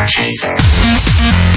Star Chaser.